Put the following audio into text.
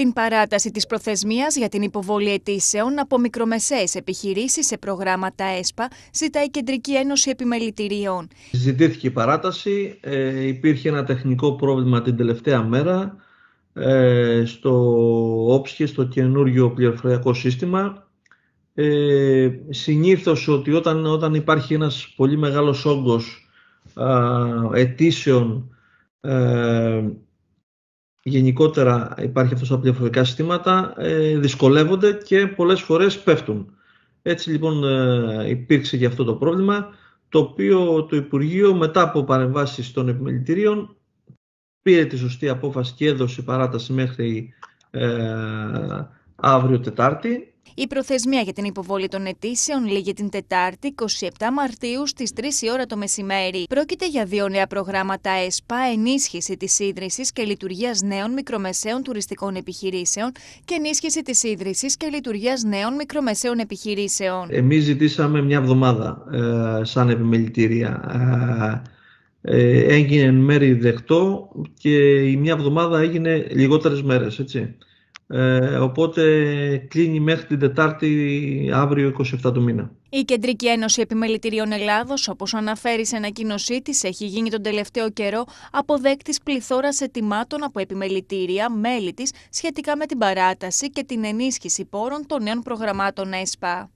Την παράταση της προθεσμίας για την υποβολή αιτήσεων από μικρομεσαίες επιχειρήσεις σε προγράμματα ΕΣΠΑ ζητάει η Κεντρική Ένωση Επιμελητηρίων. Ζητήθηκε η παράταση, ε, υπήρχε ένα τεχνικό πρόβλημα την τελευταία μέρα ε, στο όψχε, στο καινούργιο πληροφοριακό σύστημα. Ε, συνήθως ότι όταν, όταν υπάρχει ένας πολύ μεγάλος όγκος αιτήσεων ε, γενικότερα υπάρχει αυτός στα πληροφορικά συστήματα, ε, δυσκολεύονται και πολλές φορές πέφτουν. Έτσι λοιπόν ε, υπήρξε και αυτό το πρόβλημα, το οποίο το Υπουργείο μετά από παρεμβάσεις των επιμελητηρίων πήρε τη σωστή απόφαση και έδωσε παράταση μέχρι ε, αύριο Τετάρτη η προθεσμία για την υποβολή των αιτήσεων λήγει την Τετάρτη 27 Μαρτίου στις 3 η ώρα το μεσημέρι. Πρόκειται για δύο νέα προγράμματα ΕΣΠΑ, ενίσχυση της ίδρυσης και λειτουργίας νέων μικρομεσαίων τουριστικών επιχειρήσεων και ενίσχυση της ίδρυσης και λειτουργίας νέων μικρομεσαίων επιχειρήσεων. Εμείς ζητήσαμε μια εβδομάδα ε, σαν επιμελητήρια. Ε, ε, έγινε εν μέρη δεκτό και η μια εβδομάδα έγινε λιγότερες μέρες, έτσι. Ε, οπότε κλείνει μέχρι την Τετάρτη αύριο 27 του μήνα. Η Κεντρική Ένωση Επιμελητηρίων Ελλάδος, όπως αναφέρει σε ανακοίνωσή της, έχει γίνει τον τελευταίο καιρό αποδέκτης πληθώρας ετοιμάτων από επιμελητήρια, μέλη της, σχετικά με την παράταση και την ενίσχυση πόρων των νέων προγραμμάτων ΕΣΠΑ.